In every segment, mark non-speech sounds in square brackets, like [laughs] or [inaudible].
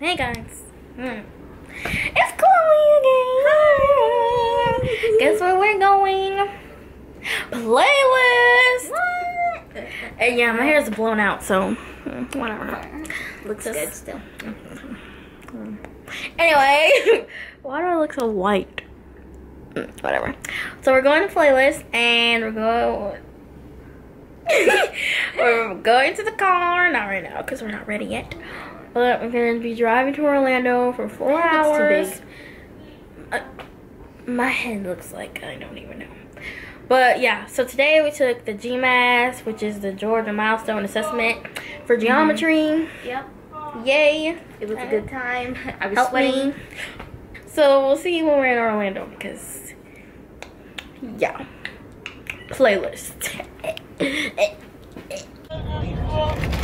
Hey guys. Hmm. It's Chloe again. Hi. Guess where we're going? Playlist. And yeah, my hair's blown out, so hmm, whatever. Looks Just- good still. Anyway, [laughs] why do I look so white? Mm, Whatever. So we're going to playlist, and we're going. [laughs] we're going to the car, not right now because we're not ready yet. But we're gonna be driving to Orlando for four too hours. Uh, my head looks like I don't even know. But yeah, so today we took the GMAS, which is the Georgia Milestone Assessment for geometry. Yep. Yay! It was a good time. [laughs] I was Help sweating. me. So we'll see when we're in Orlando because, yeah, playlist. [laughs]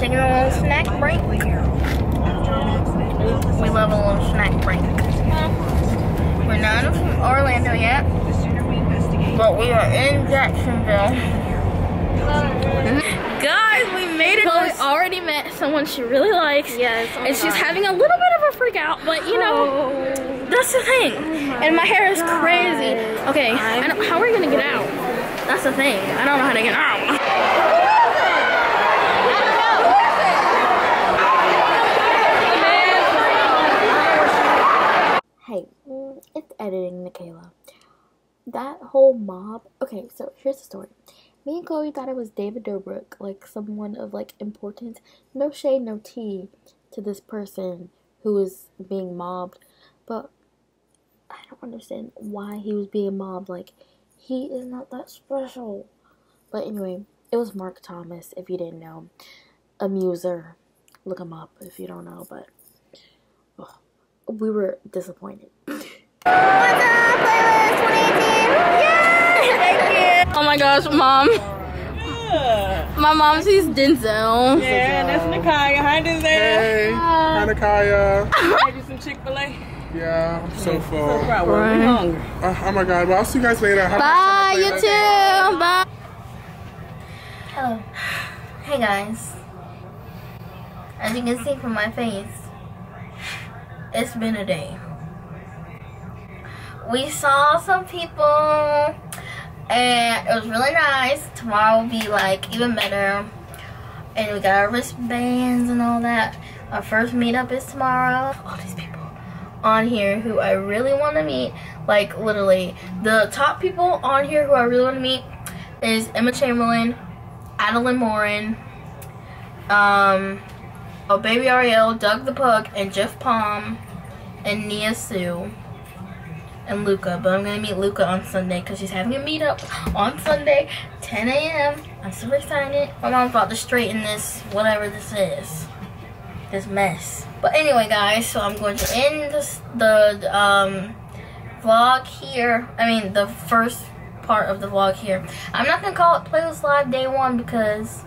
Taking a little snack break. We love a little snack break. We're not in Orlando yet, but we are in Jacksonville. Guys, we made it. Chloe already met someone she really likes. Yes. oh And she's God. having a little bit of a freak out, but you know, oh. that's the thing. and my hair is crazy. Okay, I don't, how are we gonna get out? That's the thing. I don't know how to get out. Mm, it's editing, Nikayla. That whole mob. Okay, so here's the story. Me and Chloe thought it was David Dobrik, like someone of like importance. No shade, no tea to this person who was being mobbed, but I don't understand why he was being mobbed. Like he is not that special. But anyway, it was Mark Thomas. If you didn't know, a muser. Look him up if you don't know. But we were disappointed. Oh my gosh, mom. My mom sees Denzel. Yeah, that's Nakaya. Hi, Denzel. Hey, hi Nakaya. Had you some Chick-fil-A? Yeah, I'm so full. So proud. We're Right. hungry. Uh, oh my god, well I'll see you guys later. Have a Bye, nice you time too. Bye. Hello. Hey guys. As you can see from my face, it's been a day. We saw some people and it was really nice. Tomorrow will be like even better. And we got our wristbands and all that. Our first meetup is tomorrow. All these people on here who I really want to meet. Like literally, the top people on here who I really want to meet is Emma Chamberlain, Adelaine Morin, um, oh, Baby Ariel, Doug the Pug, and Jeff Palm, and Nia Sioux, and Luca. But I'm gonna meet Luca on Sunday because she's having a meetup on Sunday, 10 a.m. I'm super excited. My mom's about to straighten this, whatever this is, this mess. But anyway, guys, so I'm going to end this, the um, vlog here. I mean, the first part of the vlog here. I'm not gonna call it Playlist Live Day One because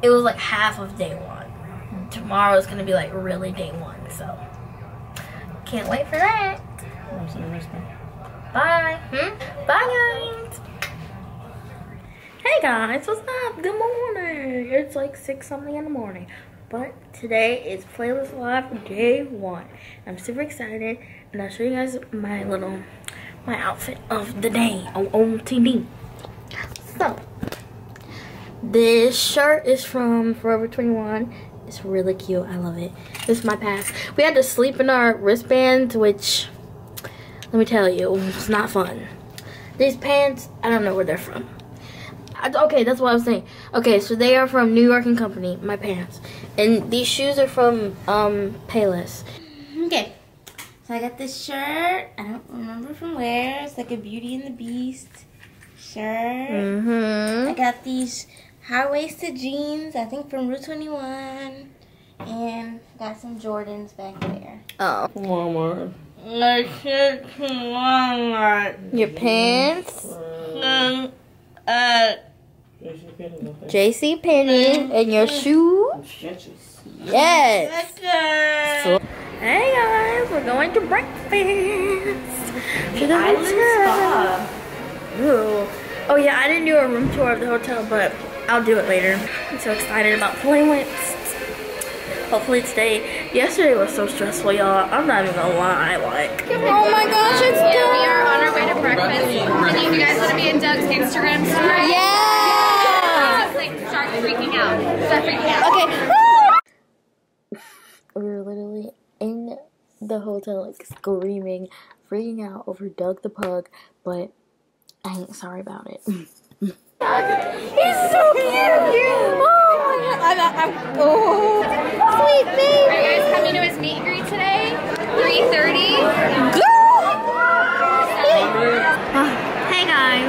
it was like half of day one. Tomorrow is gonna be like really day one, so can't wait for that. Bye. Hmm? Bye guys. Hey guys, what's up? Good morning. It's like six something in the morning. But today is Playlist Live day one. I'm super excited and I'll show you guys my little my outfit of the day on, on TV. So this shirt is from Forever 21. It's really cute. I love it. This is my pass. We had to sleep in our wristbands, which, let me tell you, it's not fun. These pants, I don't know where they're from. I- Okay, that's what I was saying. Okay, so they are from New York and Company, my pants. And these shoes are from um Payless. Okay. So I got this shirt. I don't remember from where. It's like a Beauty and the Beast shirt. Mm-hmm. I got these high-waisted jeans, I think from Route 21. And got some Jordans back there. Oh. Walmart. Let's to Walmart. Your pants. Um, uh, J.C. Penney and your shoes. Yes. So- Hey guys, we're going to breakfast. To the hotel. Oh yeah, I didn't do a room tour of the hotel, but I'll do it later. I'm so excited about playlist. Hopefully today. Yesterday was so stressful, y'all. I'm not even gonna lie. Like, oh my gosh, it's Yeah, we are on our way to breakfast. Any of you guys want to be in Doug's Instagram story? Yeah. Like, start freaking out. Start freaking out. Okay. [laughs] We were literally in the hotel, like screaming, freaking out over Doug the pug, but I ain't sorry about it. [laughs] He's so cute. Oh my god. I'm, I'm, oh, sweet Are you guys coming to his meet and greet today? 3.30? Hey guys,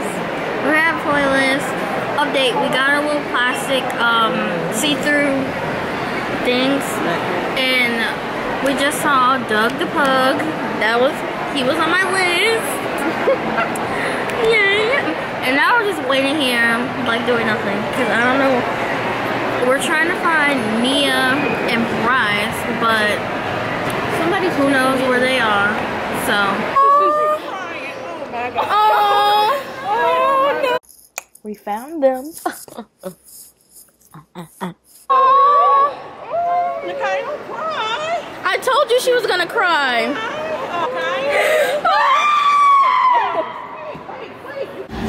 we're at playlist update. We got our little plastic um, see-through things, and we just saw Doug the pug. That was he was on my list. [laughs] Yay! And now we're just waiting here, like doing nothing, because I don't know. We're trying to find Nia and Bryce, but somebody who knows where they are. So. [laughs] Oh, oh no. we found them. [laughs] Nakai, don't cry. I told you she was gonna cry.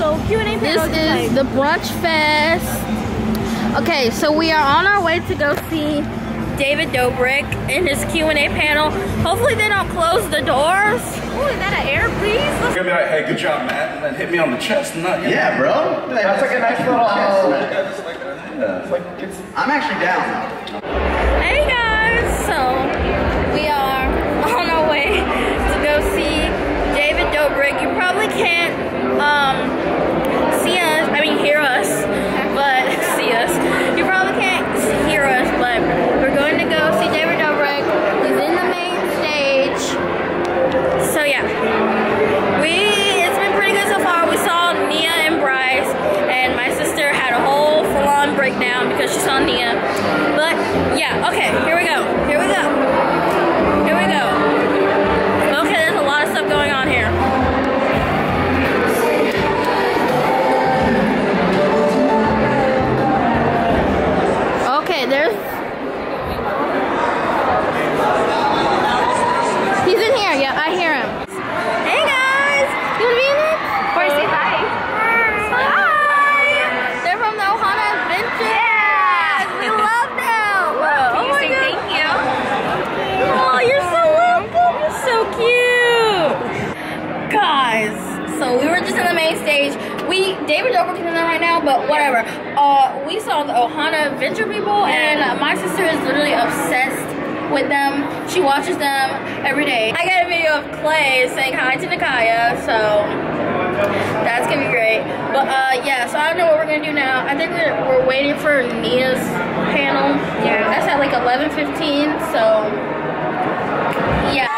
So Q&A This is the brunch fest. Okay, so we are on our way to go see David Dobrik in his Q&A panel. Hopefully they don't close the doors. Oh, is that an air breeze? Gonna be like, hey, good job, Matt, and then hit me on the chest and not Yeah, bro. That's like a nice little kiss. Yeah. Like it's. I'm actually down. Hey guys, so we are on our way to go see David Dobrik. You probably can't um, Ohana Adventure people, and my sister is literally obsessed with them. She watches them every day. I got a video of Clay saying hi to Nakaya, so that's gonna be great. But uh, yeah, so I don't know what we're gonna do now. I think we're, we're waiting for Nia's panel. Yeah, that's at like 11:15. So yeah.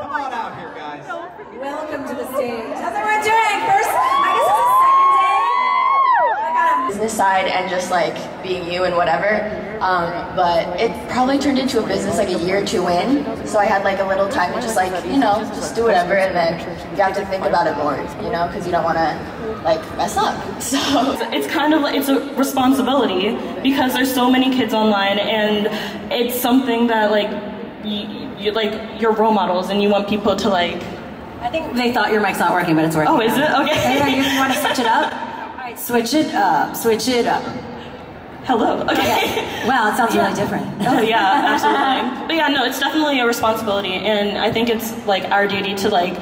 Come on out here, guys. Welcome to the stage. How's everyone doing? First, I guess it's the second day. I got a business side and just like being you and whatever. Um, but it probably turned into a business like a year or two in. So I had like a little time to just like, you know, just do whatever. And then you have to think about it more, you know, because you don't want to like mess up. [laughs] So it's kind of like it's a responsibility because there's so many kids online and it's something that like you, you like your role models and you want people to like I think they thought your mic's not working, but it's working. oh is it okay Hey, you want to switch it up? [laughs] All right, switch it up. Switch it up. hello oh, okay Wow, it sounds really different. oh [laughs] yeah absolutely [laughs] but yeah no it's definitely a responsibility and i think it's like our duty to like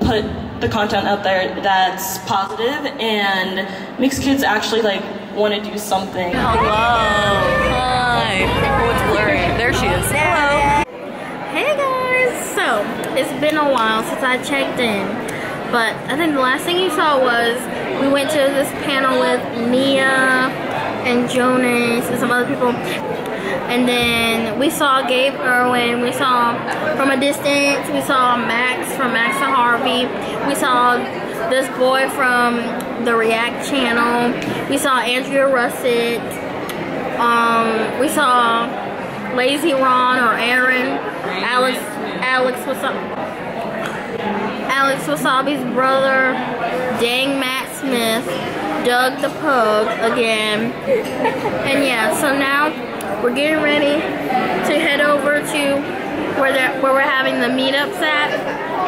put the content out there that's positive and makes kids actually like want to do something Hello. Hi. Oh, it's blurry. There she is. Hello. Hey guys. So, it's been a while since I checked in. But I think the last thing you saw was we went to this panel with Nia and Jonas and some other people. And then we saw Gabe Erwin. We saw from a distance. We saw Max from Max and Harvey. We saw this boy from the React channel. We saw Andrea Russett. Um, we saw Lazy Ron or Aaron. Alex. Alex up? Alex Wassabi's brother. Dang Matt Smith. Doug the Pug again. And yeah, so now we're getting ready to head over to where the, where we're having the meetups at,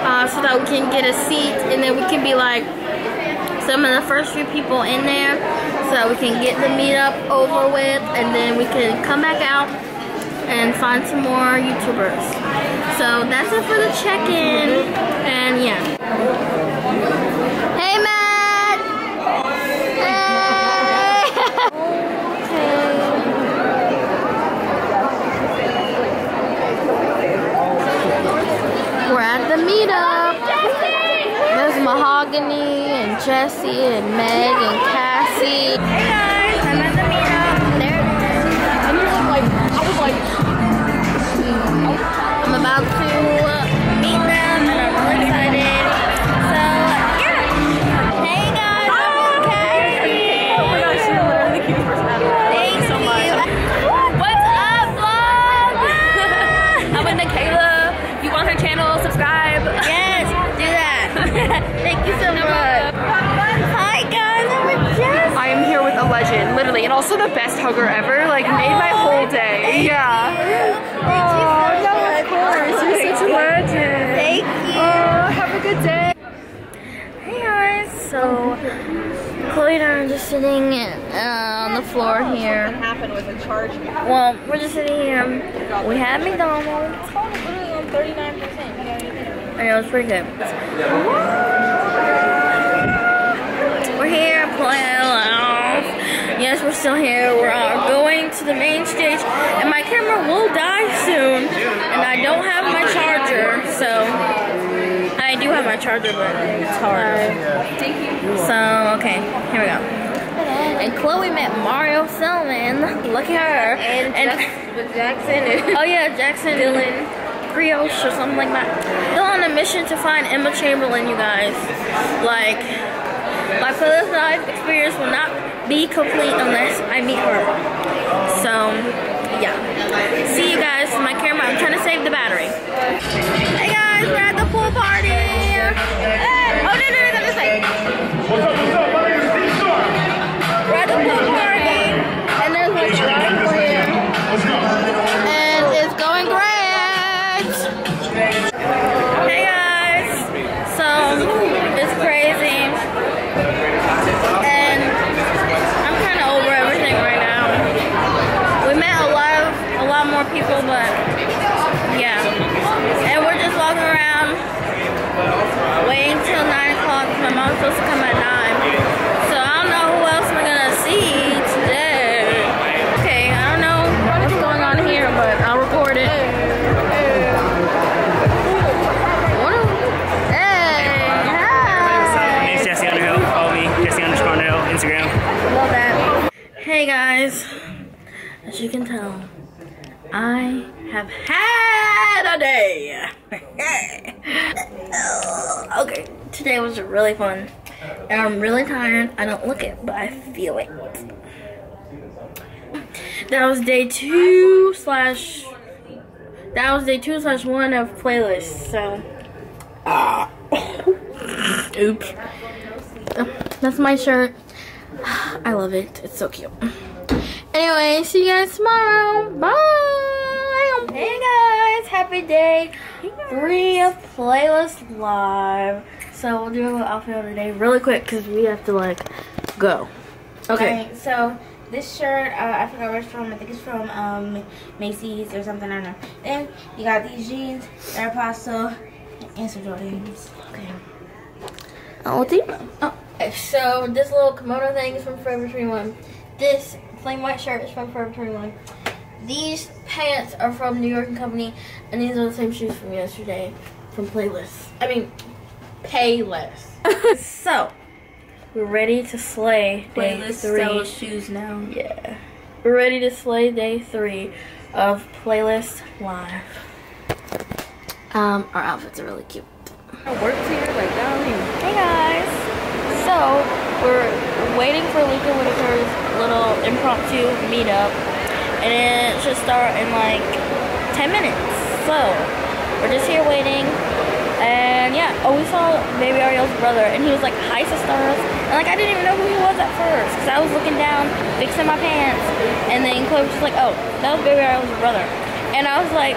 uh, so that we can get a seat and then we can be like some of the first few people in there, so that we can get the meetup over with, and then we can come back out and find some more YouTubers. So that's it for the check-in, and yeah. Hey, Matt! Meetup. There's Mahogany and Jesse and Meg and Cassie. And also the best hugger ever. Like, made my whole day. Yeah. Thank you Oh, no, of course. You're such a legend. Thank you. Oh, have a good day. Hey guys, so Chloe and I are just sitting uh, on the floor here. happened with a charge. Well, we're just sitting here. We had McDonald's. It's literally on 39%. I know, it's pretty good. We're here playing lounge. Yes, we're still here. We're uh, going to the main stage, and my camera will die soon, and I don't have my charger, so I do have my charger, but it's hard. So, okay, here we go. And Chloe met Mario Selman. Look at her. And, With Jackson. [laughs] oh yeah, Jackson Dylan Brioche or something like that. They're on a mission to find Emma Chamberlain, you guys. Like, my playlist live experience will not be complete unless I meet her. So, yeah. See you guys. My camera, I'm trying to save the battery. Hey guys, we're at the pool party. Really fun, and I'm really tired. I don't look it, but I feel it. That was day two slash. That was day two slash one of playlist. So. uh, [laughs] Oops. That's my shirt. [sighs] I love it. It's so cute. Anyway, see you guys tomorrow. Bye. Hey guys, happy day three of Playlist Live. So we'll do an outfit of the day really quick because we have to like go. Okay. Alright, so this shirt, uh, I forgot where it's from. I think it's from um, Macy's or something. I don't know. Then you got these jeans, Aeropostale, and some Jordans. Okay. Oh, oh, so this little kimono thing is from Forever 21. This plain white shirt is from Forever 21. These pants are from New York and Company, and these are the same shoes from yesterday from Playlist. I mean, Payless. [laughs] so, we're ready to slay day Playlist three. sells shoes now. Yeah. We're ready to slay day three of Playlist Live. Um, our outfits are really cute. Works here, like down here. Hey guys! So, we're waiting for Luca Whitaker's little impromptu meetup, and it should start in like 10 minutes. So, we're just here waiting, and yeah, oh, we saw Baby Ariel's brother, and he was like, Hi, sisters, And like I didn't even know who he was at first because I was looking down, fixing my pants, and then Chloe was just like, "Oh, that was Baby Riley's brother," and I was like,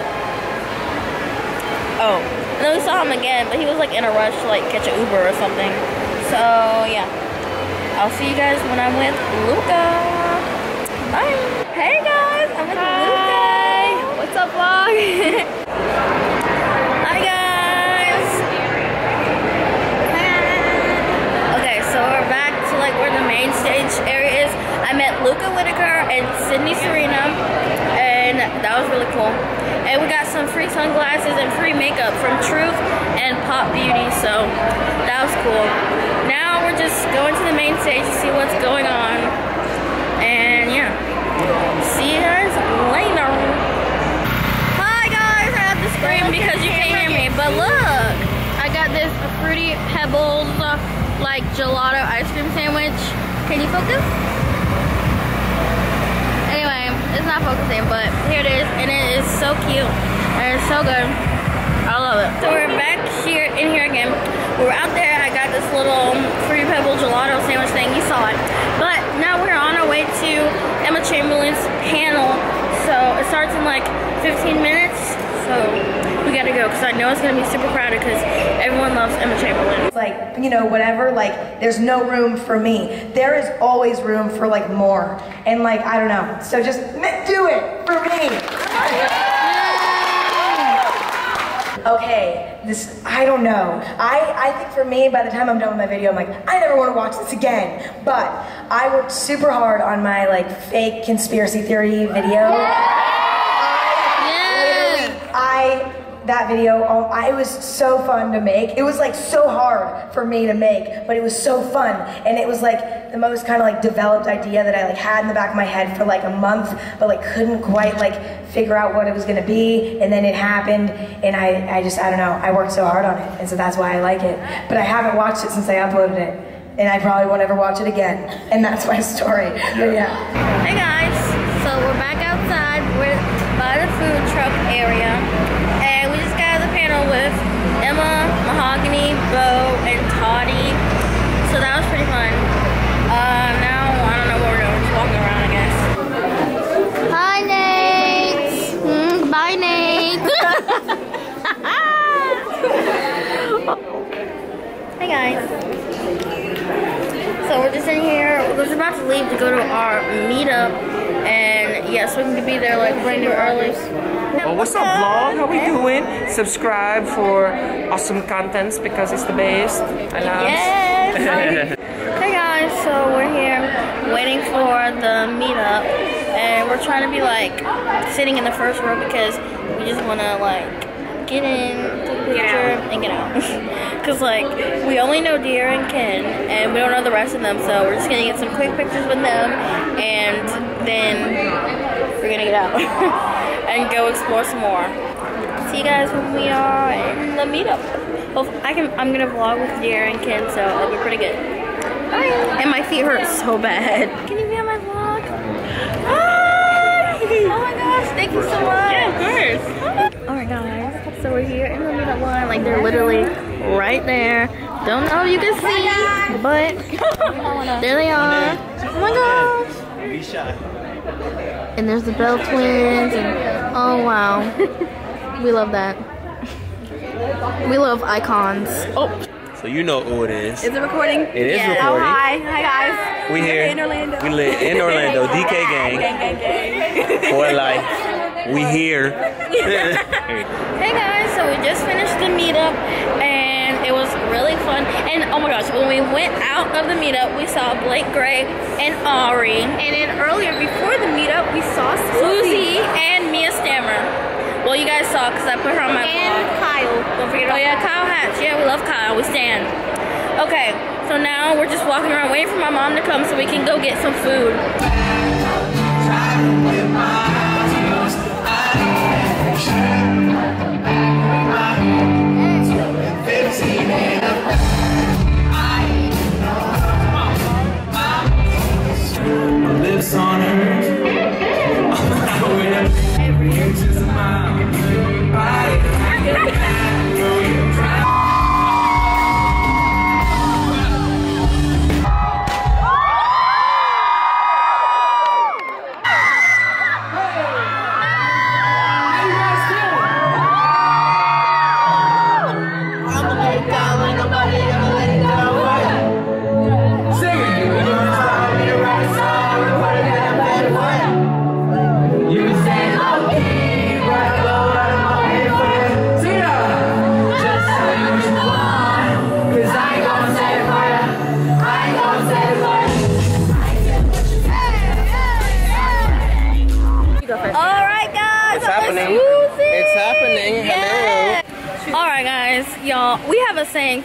"Oh." And then we saw him again, but he was like in a rush to like catch an Uber or something. So yeah, I'll see you guys when I'm with Luca. Bye. Hey guys, I'm with Luca. What's up, vlog? [laughs] Hi guys. Okay, so we're back to like where the main stage area is. I met Luca Whitaker and Sydney Serena, and that was really cool. And we got some free sunglasses and free makeup from Truth and Pop Beauty, so that was cool. Now we're just going to the main stage to see what's going on. And yeah, see you guys later. Hi guys, I have to scream because you can't hear me, but look, I got this Fruity Pebbles uh, like gelato ice cream sandwich. Can you focus? Anyway, it's not focusing, but here it is, and it is so cute, and it's so good. I love it. So we're back here, in here again. We were out there, I got this little free Pebble gelato sandwich thing, you saw it. But now we're on our way to Emma Chamberlain's panel. So it starts in like 15 minutes, so we gotta go, because I know it's gonna be super crowded, because everyone loves Emma Chamberlain. It's like, you know, whatever, like, there's no room for me. There is always room for, like, more. And, like, I don't know. So just do it for me. Okay, this, I don't know. I, I think for me, by the time I'm done with my video, I'm like, I never want to watch this again. But I worked super hard on my, like, fake conspiracy theory video. I, literally, I that video, oh, I, it was so fun to make. It was like so hard for me to make, but it was so fun. And it was like the most kind of like developed idea that I like had in the back of my head for like a month, but like couldn't quite like figure out what it was gonna be. And then it happened, and I, I just, I don't know, I worked so hard on it. And so that's why I like it. But I haven't watched it since I uploaded it. And I probably won't ever watch it again. [laughs] And that's my story. But yeah. Hey guys, so we're back outside. We're by the food truck area. And we just got out of the panel with Emma, Mahogany, Bo, and Toddy. So that was pretty fun. Uh, now, I don't know what we're doing. Just walking around, I guess. Hi, Nate. Mm, bye, Nate. [laughs] hey, guys. So we're just in here. We're just about to leave to go to our meetup. And yes, we can be there like brand new early. Well, oh, what's up, vlog? How we doing? Subscribe for awesome contents because it's the best. I love. Yes. [laughs] hey guys, so we're here waiting for the meetup, and we're trying to be like sitting in the first row because we just want to like get in, take a picture, and get out. [laughs] Cause like we only know Deer and Ken, and we don't know the rest of them, so we're just gonna get some quick pictures with them, and then we're gonna get out [laughs] and go explore some more. See you guys when we are in the meetup. Well, I can. I'm gonna vlog with Deer and Ken, so it'll be pretty good. Bye. And my feet hurt so bad. Can you be on my vlog? Hi! Oh my gosh! Thank you so much. Yeah, of course. All right, guys. So we're here in the meetup line. Like they're literally right there. Don't know if you can see, but [laughs] there they are. Oh my gosh! Be shy. And there's the Bell twins, and oh wow, we love that. We love icons. Oh, So you know who it is. Is it recording? It is yeah. recording. Oh, hi. Hi, guys. We here. In Orlando. We live in Orlando. [laughs] DK gang. Gang, gang, gang. For life. We here. [laughs] Hey guys, so we just finished the meetup and it was really fun. And oh my gosh, when we went out of the meetup, we saw Blake Gray and Ari. And then earlier, before the meetup, we saw Susie and Mia Stammer. Well, you guys saw because I put her on my And Kyle. Don't forget Oh yeah, Kyle Hatch. Yeah, we love Kyle. We stand. Okay, so now we're just walking around waiting for my mom to come so we can go get some food. On hers.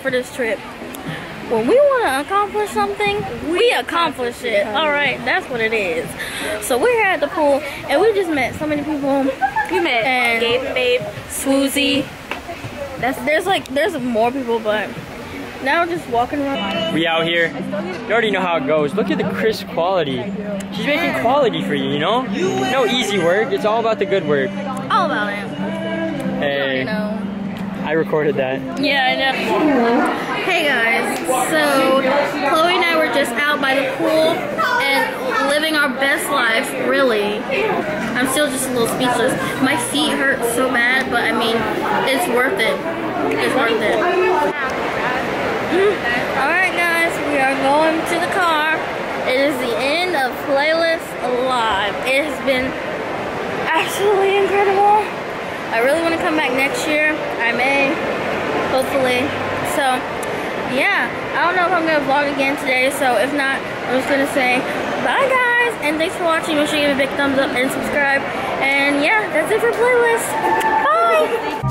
For this trip. When we want to accomplish something, we accomplish it. All right, that's what it is. So we're here at the pool, and we just met so many people. We met and Gabe and Babe. Swoozie. That's there's like there's more people, but now we're just walking around. We out here. You already know how it goes. Look at the crisp quality. She's making quality for you, you know? No easy work. It's all about the good work. All about it. Hey, You know. I recorded that. Yeah, I know. Hey guys, so Chloe and I were just out by the pool and living our best life, really. I'm still just a little speechless. My feet hurt so bad, but I mean, it's worth it. It's worth it. [laughs] Alright guys, we are going to the car. It is the end of Playlist Live. It has been absolutely incredible. I really want to come back next year. I may, hopefully. So, yeah. I don't know if I'm going to vlog again today. So, if not, I'm just going to say bye, guys. And thanks for watching. Make sure you give a big thumbs up and subscribe. And, yeah, that's it for Playlist. Bye.